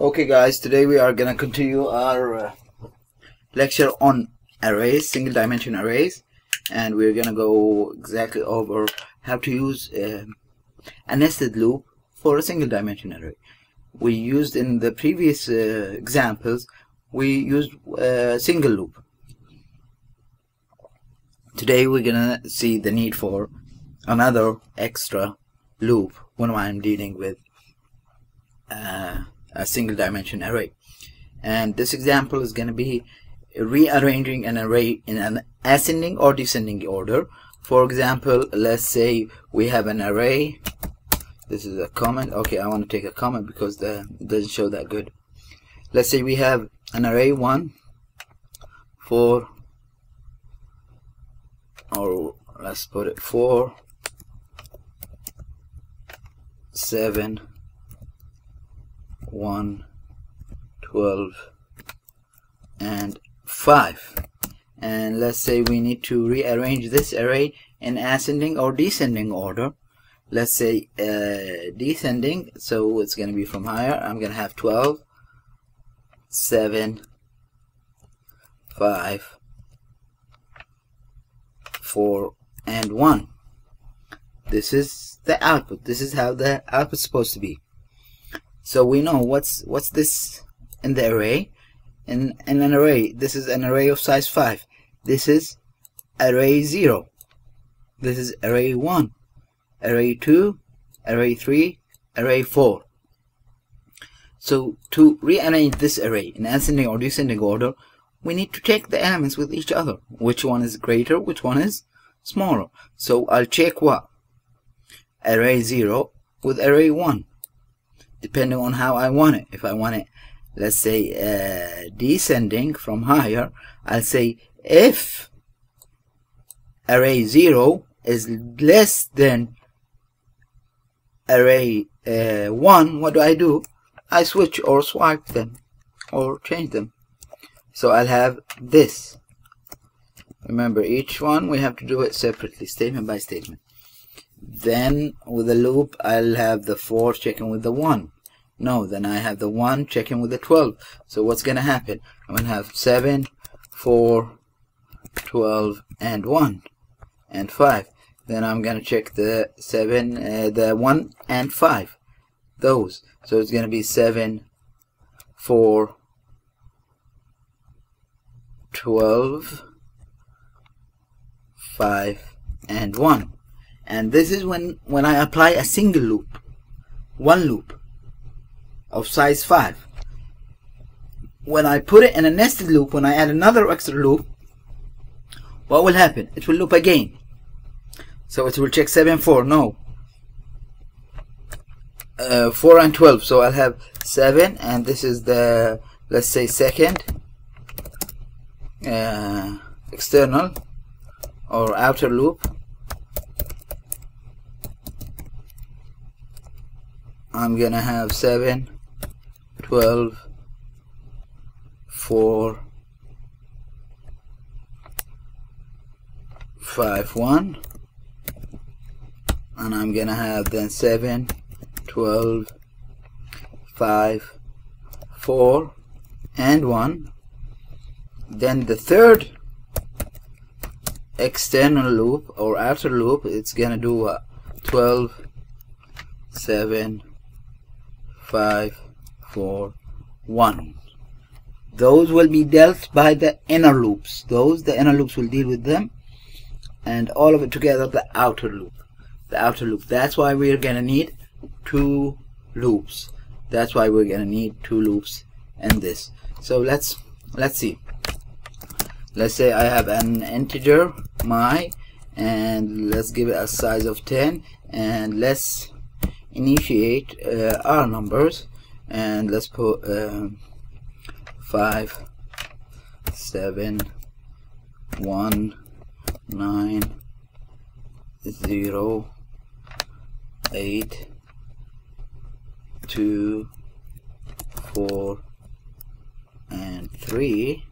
Okay guys, today we are gonna continue our uh, lecture on arrays, single dimension arrays and we're gonna go exactly over how to use uh, a nested loop for a single dimension array. We used in the previous uh, examples, we used a single loop. Today we're gonna see the need for another extra loop when I'm dealing with uh, a single dimension array. And this example is going to be rearranging an array in an ascending or descending order. For example let's say we have an array. This is a comment. Okay I want to take a comment because the it doesn't show that good. Let's say we have an array 1 4 or let's put it 4 7 1, 12, and 5. And let's say we need to rearrange this array in ascending or descending order. Let's say uh, descending, so it's going to be from higher. I'm going to have 12, 7, 5, 4, and 1. This is the output. This is how the output is supposed to be so we know what's what's this in the array. In, in an array this is an array of size 5 this is array 0 this is array 1 array 2 array 3 array 4 so to rearrange this array in ascending or descending order we need to check the elements with each other. Which one is greater which one is smaller? So I'll check what? Array 0 with array 1 depending on how I want it. If I want it, let's say, uh, descending from higher, I'll say if array 0 is less than array uh, 1, what do I do? I switch or swipe them or change them. So I'll have this. Remember, each one we have to do it separately, statement by statement. Then with the loop, I'll have the 4 checking with the 1. No, then I have the 1 checking with the 12. So what's going to happen? I'm going to have 7, 4, 12, and 1, and 5. Then I'm going to check the 7, uh, the 1 and 5. Those. So it's going to be 7, 4, 12, 5, and 1 and this is when when I apply a single loop one loop of size 5 when I put it in a nested loop when I add another extra loop what will happen? It will loop again. So it will check 7 4 no. Uh, 4 and 12 so I'll have 7 and this is the let's say second uh, external or outer loop I'm gonna have 7 12 4 5 1 and I'm gonna have then 7 12 5 4 and 1 then the third external loop or outer loop it's gonna do uh, 12 7 5 4 1 those will be dealt by the inner loops. Those the inner loops will deal with them and all of it together the outer loop. The outer loop. That's why we're gonna need two loops. That's why we're gonna need two loops in this. So let's let's see. Let's say I have an integer my and let's give it a size of 10 and let's initiate uh, our numbers. And let's put um, 5 7 1 9 0 8 2 4 and 3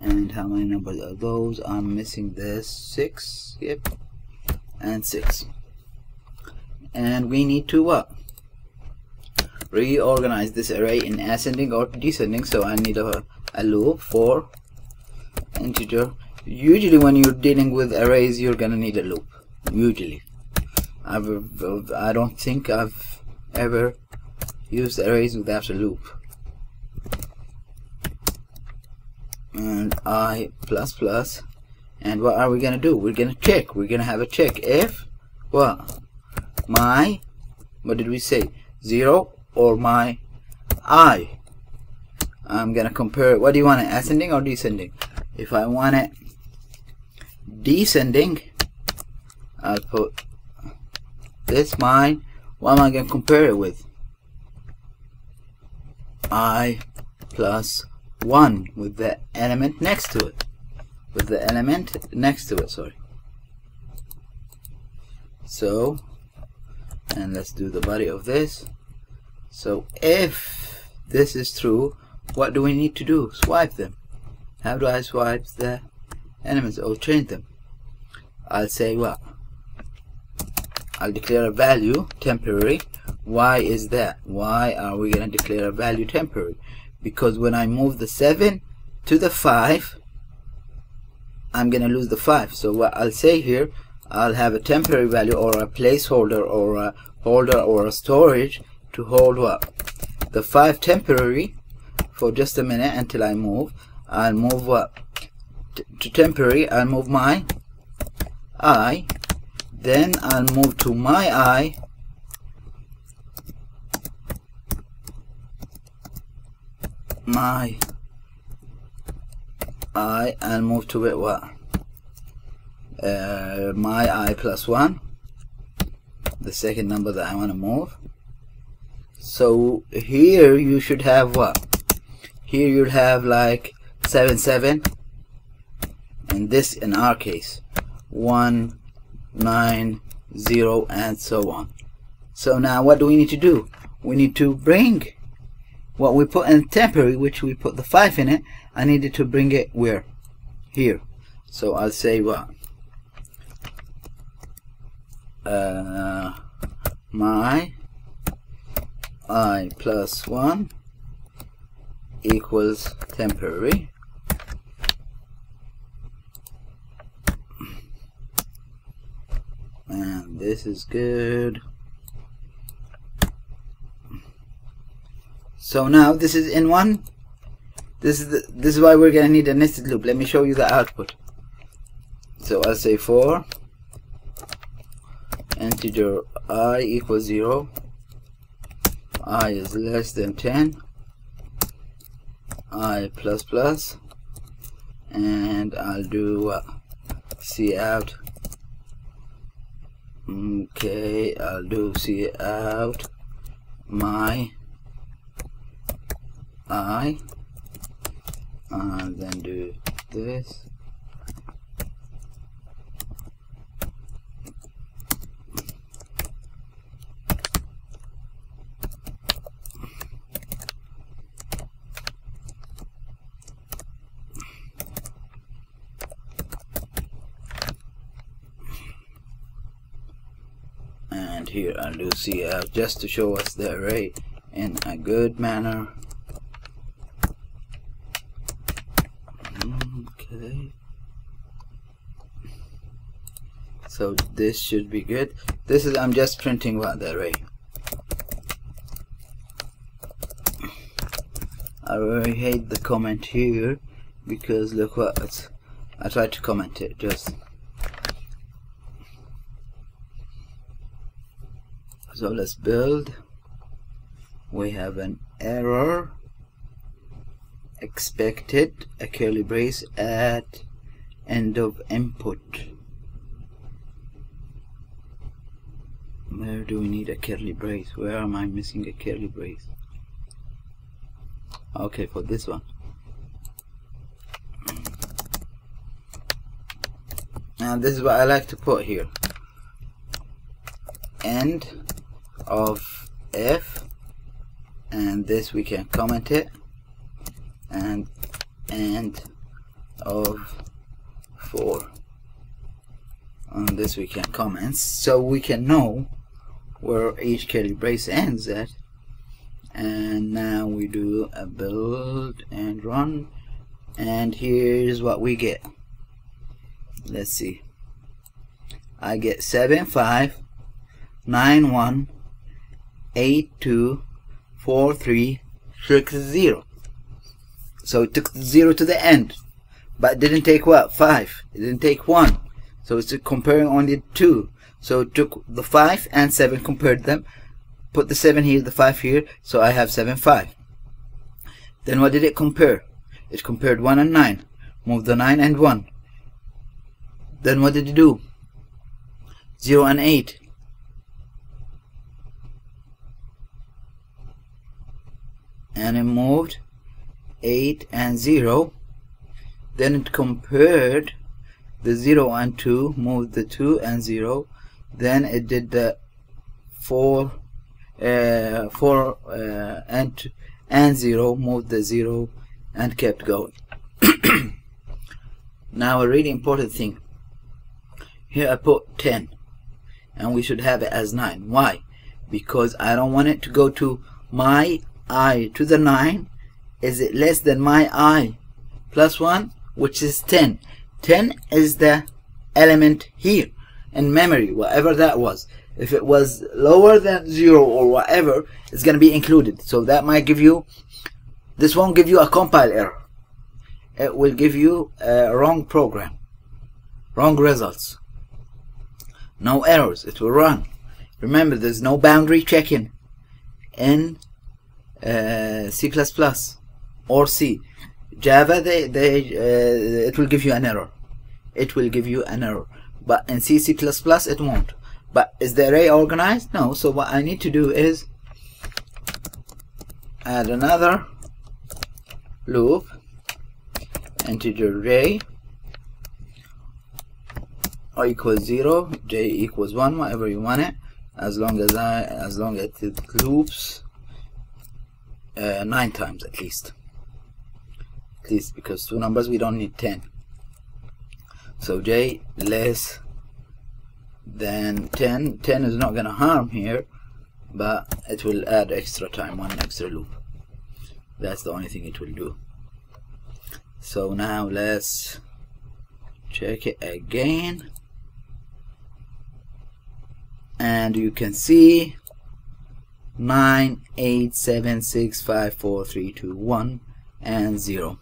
and how many numbers are those? I'm missing this. 6 yep. And 6 and we need to what reorganize this array in ascending or descending. So I need a, a loop for integer. Usually when you're dealing with arrays you're gonna need a loop usually. I've, I don't think I've ever used arrays without a loop. And i plus plus. Plus and what are we gonna do? We're gonna check. We're gonna have a check if what my what did we say? Zero or my i. I'm gonna compare it. what do you want it ascending or descending? If I want it descending I'll put this mine. What am I gonna compare it with? I plus 1 with the element next to it. With the element next to it sorry. So and let's do the body of this. So if this is true what do we need to do? Swipe them. How do I swipe the elements or change them? I'll say what? I'll declare a value temporary. Why is that? Why are we gonna declare a value temporary? Because when I move the 7 to the 5 I'm gonna lose the 5 so what I'll say here I'll have a temporary value or a placeholder or a holder or storage to hold what? The 5 temporary for just a minute until I move. I'll move what? T to temporary. I'll move my i. then I'll move to my i. my i and move to it what? Uh, my i plus 1 the second number that I want to move. So here you should have what? Here you'd have like 7 7 and this in our case 1 9 0 and so on. So now what do we need to do? We need to bring what we put in temporary which we put the 5 in it. I needed to bring it where? Here. So I'll say what uh, my i plus 1 equals temporary. And this is good. So now this is in one. This is the, this is why we're gonna need a nested loop. Let me show you the output. So I'll say for integer i equals 0 i is less than 10 i plus plus. And I'll do uh, out. okay I'll do c out my I. And then do this and here I'll do cout just to show us the array in a good manner. Okay. So this should be good. This is I'm just printing what the array I really hate the comment here because look what I tried to comment it just so let's build. We have an error. Expected a curly brace at end of input. Where do we need a curly brace where am I missing a curly brace okay for this one. And this is what I like to put here. End of if and this we can comment it and end of for on this we can comment so we can know where each curly brace ends at. And now we do a build and run and here's what we get. Let's see. I get 7 5 9 1 8 2 4 3 6 0 so it took 0 to the end but didn't take what? 5 it didn't take 1 so it's comparing only 2 so it took the 5 and 7 compared them. Put the 7 here the 5 here so I have 7 5 then what did it compare? It compared 1 and 9 move the 9 and 1 then what did it do? 0 and 8 and it moved 8 and 0 then it compared the 0 and 2 moved the 2 and 0 then it did the 4 uh, 4 uh, and and 0 moved the 0 and kept going. Now a really important thing. Here I put 10 and we should have it as 9 why? Because I don't want it to go to my i to the 9 is it less than my i plus 1 which is 10 10 is the element here in memory whatever that was. If it was lower than 0 or whatever it's going to be included. So that might give you this won't give you a compile error. It will give you a wrong program. Wrong results. No errors. It will run. Remember there's no boundary checking in uh, C++ plus or C. Java they, they uh, it will give you an error. It will give you an error. But in C C++ plus it won't. But is the array organized? No. So what I need to do is add another loop integer array or equals 0 j equals 1 whatever you want it. As long as I as long as it loops uh, 9 times at least. At least because two numbers we don't need 10 so j less than 10 10 is not gonna harm here but it will add extra time one extra loop. That's the only thing it will do. So now let's check it again. And you can see nine eight seven six five four three two one and 0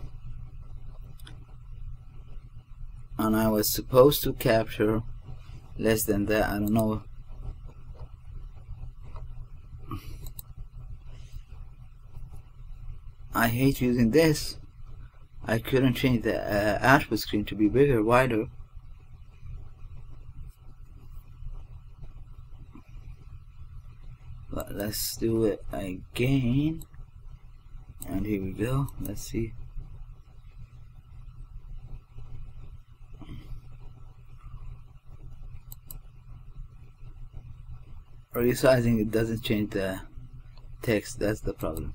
and I was supposed to capture less than that I don't know. I hate using this. I couldn't change the uh, output screen to be bigger wider but let's do it again. And here we go. Let's see. Resizing it doesn't change the text. That's the problem.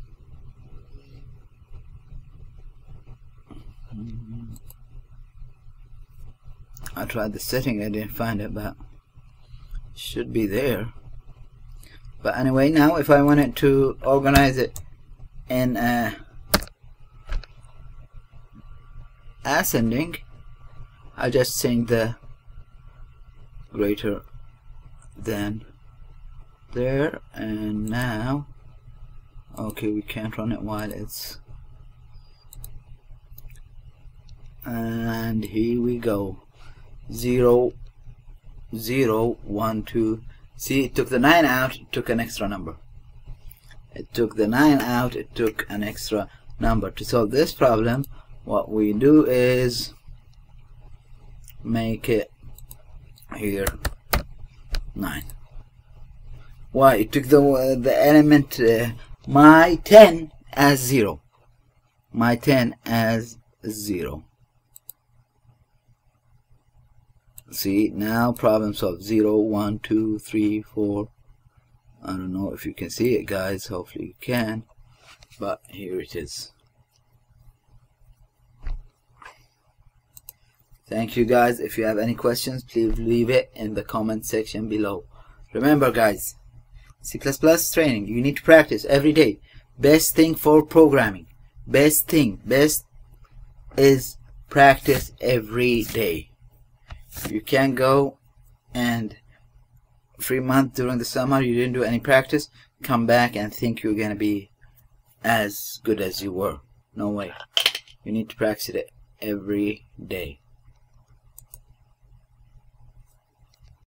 I tried the setting I didn't find it but should be there but anyway now if I wanted to organize it in uh, ascending I just change the greater than there. And now okay we can't run it while it's and here we go. Zero zero one two See, it took the 9 out, it took an extra number. It took the 9 out, it took an extra number. To solve this problem, what we do is make it here 9. Why? It took the, uh, the element uh, my 10 as 0. My 10 as 0. See now problem solved 0 1 2 3 4 I don't know if you can see it guys. Hopefully you can. But here it is. Thank you guys. If you have any questions please leave it in the comment section below. Remember guys C++ training. You need to practice every day. Best thing for programming. Best thing. Best is practice every day you can't go and three months during the summer you didn't do any practice come back and think you're gonna be as good as you were. No way. You need to practice it every day